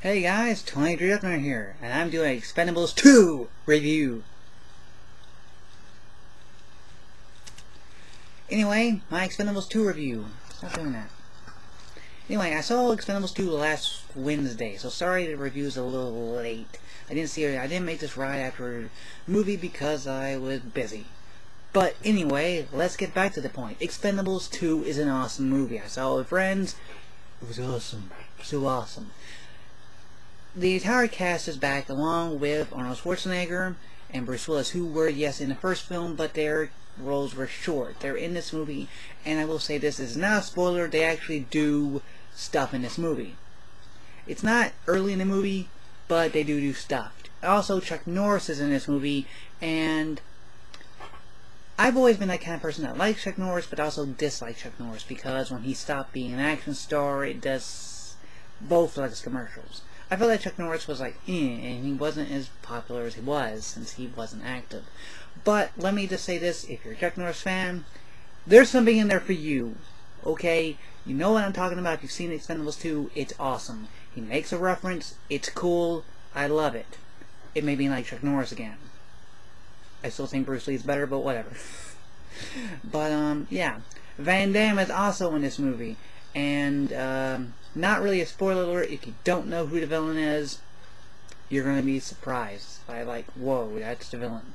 Hey guys, Tony Driftner here, and I'm doing Expendables 2 review. Anyway, my Expendables 2 review. Stop doing that. Anyway, I saw Expendables 2 last Wednesday, so sorry the review's a little late. I didn't see it. I didn't make this right after the movie because I was busy. But anyway, let's get back to the point. Expendables 2 is an awesome movie. I saw it with friends. It was awesome. So awesome the entire cast is back along with Arnold Schwarzenegger and Bruce Willis, who were, yes, in the first film, but their roles were short. They're in this movie, and I will say this is not a spoiler, they actually do stuff in this movie. It's not early in the movie, but they do do stuff. Also, Chuck Norris is in this movie, and I've always been that kind of person that likes Chuck Norris, but also dislikes Chuck Norris, because when he stopped being an action star, it does both like his commercials. I felt like Chuck Norris was like, eh, and he wasn't as popular as he was since he wasn't active. But let me just say this: if you're a Chuck Norris fan, there's something in there for you. Okay, you know what I'm talking about. You've seen Expendables 2, it's awesome. He makes a reference. It's cool. I love it. It made me like Chuck Norris again. I still think Bruce Lee's better, but whatever. but um, yeah, Van Damme is also in this movie, and um, not really a spoiler alert. If you don't know who the villain is, you're going to be surprised by like, whoa, that's the villain.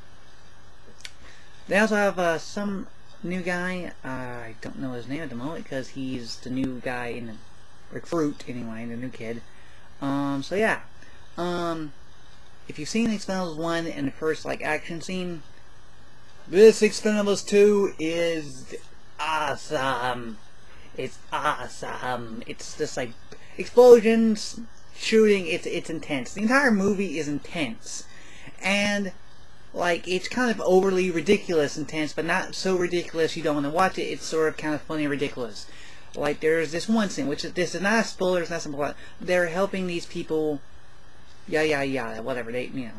They also have uh, some new guy. Uh, I don't know his name at the moment because he's the new guy in the recruit anyway, the new kid. Um, so yeah. Um, if you've seen Expendables 1 and the first like action scene, this Expendables 2 is awesome. It's awesome. It's just like explosions, shooting. It's it's intense. The entire movie is intense, and like it's kind of overly ridiculous intense, but not so ridiculous you don't want to watch it. It's sort of kind of funny and ridiculous. Like there's this one scene, which is this is not a spoiler. It's not something. They're helping these people. Yeah, yeah, yeah. Whatever they, you know.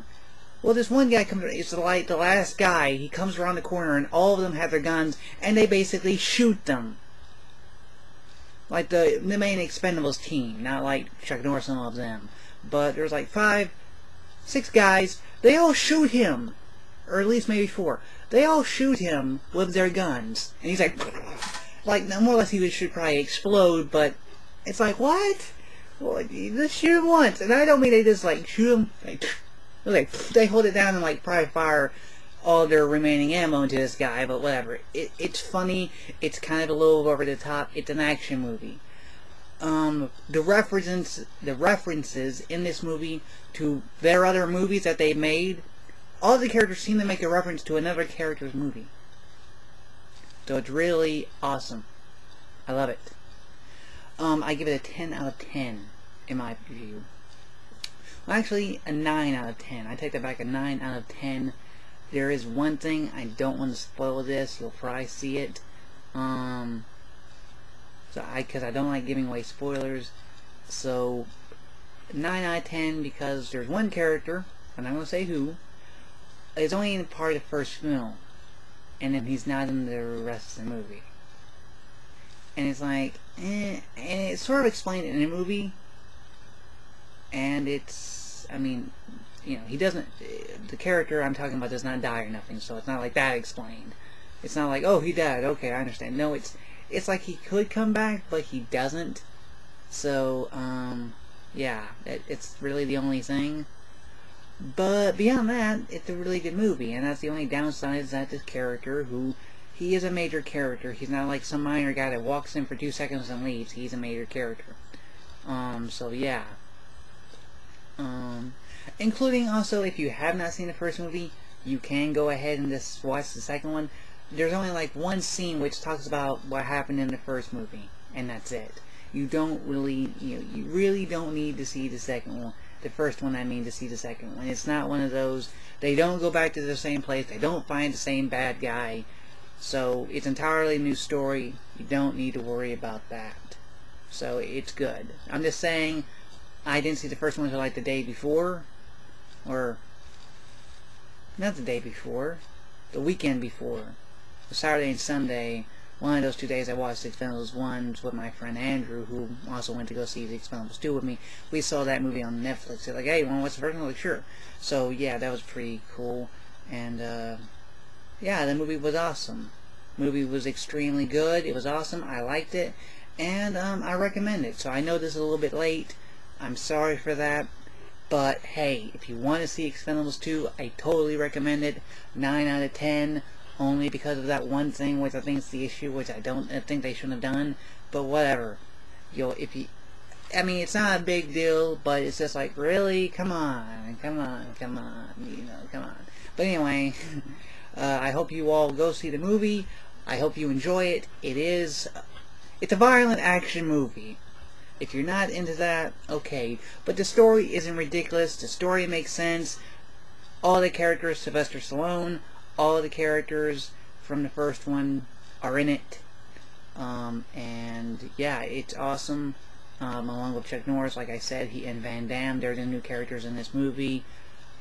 Well, this one guy comes. It's like the last guy. He comes around the corner, and all of them have their guns, and they basically shoot them like the the main Expendables team, not like Chuck Norris and all of them. But there's like five, six guys. They all shoot him, or at least maybe four. They all shoot him with their guns, and he's like, like more or less he should probably explode. But it's like what? Well, just shoot him once, and I don't mean they just like shoot him like, like they hold it down and like probably fire all their remaining ammo into this guy, but whatever. It, it's funny. It's kind of a little over the top. It's an action movie. Um, the references, the references in this movie to their other movies that they made, all the characters seem to make a reference to another character's movie. So it's really awesome. I love it. Um, I give it a 10 out of 10 in my view. Well, actually, a 9 out of 10. I take that back, a 9 out of 10 there is one thing I don't want to spoil this. You'll probably see it. Um, so I, because I don't like giving away spoilers. So, 9 out of 10 because there's one character, and I'm to say who, is only in part of the first film. And then he's not in the rest of the movie. And it's like, eh, and it's sort of explained in the movie. And it's, I mean, you know, he doesn't, the character I'm talking about does not die or nothing, so it's not like that explained. It's not like, oh, he died, okay, I understand. No, it's, it's like he could come back, but he doesn't. So, um, yeah, it, it's really the only thing. But beyond that, it's a really good movie, and that's the only downside is that this character, who, he is a major character. He's not like some minor guy that walks in for two seconds and leaves. He's a major character. Um, so yeah. Um, including also if you have not seen the first movie, you can go ahead and just watch the second one. There's only like one scene which talks about what happened in the first movie, and that's it. You don't really, you know, you really don't need to see the second one. The first one, I mean, to see the second one. It's not one of those. They don't go back to the same place. They don't find the same bad guy. So it's entirely new story. You don't need to worry about that. So it's good. I'm just saying, I didn't see the first one until like the day before, or not the day before, the weekend before, Saturday and Sunday, one of those two days I watched The Expendables 1 with my friend Andrew, who also went to go see the Expendables 2 with me. We saw that movie on Netflix. They're like, hey, you want to watch the first one? like, sure. So, yeah, that was pretty cool. And, uh, yeah, the movie was awesome. movie was extremely good. It was awesome. I liked it. And, um, I recommend it. So I know this is a little bit late. I'm sorry for that. But, hey, if you want to see Expendables 2, I totally recommend it. 9 out of 10 only because of that one thing which I think is the issue, which I don't I think they shouldn't have done. But whatever. Yo, if you, I mean, it's not a big deal, but it's just like, really, come on, come on, come on, you know, come on. But anyway, uh, I hope you all go see the movie. I hope you enjoy it. It is, it's a violent action movie. If you're not into that, okay. But the story isn't ridiculous. The story makes sense. All the characters, Sylvester Stallone, all the characters from the first one are in it. Um, and yeah, it's awesome. Um, along with Chuck Norris, like I said, he and Van Damme, they're the new characters in this movie.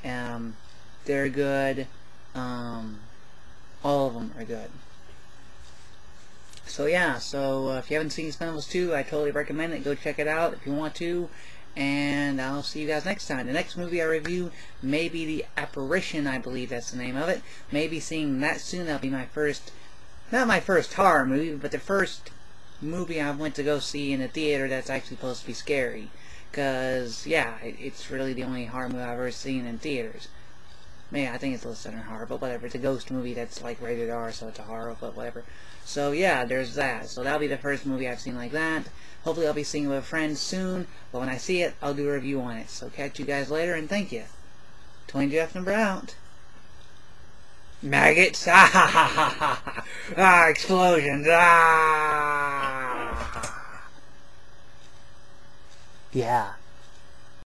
Um, they're good. Um, all of them are good. So yeah, so uh, if you haven't seen Expendables 2, I totally recommend it. Go check it out if you want to and I'll see you guys next time. The next movie I review may be The Apparition, I believe that's the name of it. Maybe seeing that soon. That'll be my first, not my first horror movie, but the first movie I went to go see in a theater that's actually supposed to be scary. Because, yeah, it's really the only horror movie I've ever seen in theaters. Man, I think it's listed in horror, but whatever. It's a ghost movie that's like rated R, so it's a horror, but whatever. So yeah, there's that. So that'll be the first movie I've seen like that. Hopefully I'll be seeing it with a friend soon, but when I see it, I'll do a review on it. So catch you guys later, and thank you. Tony Deathnumber out. Maggots! Ah, ha, ha, ha, ah explosions! Ah! Yeah.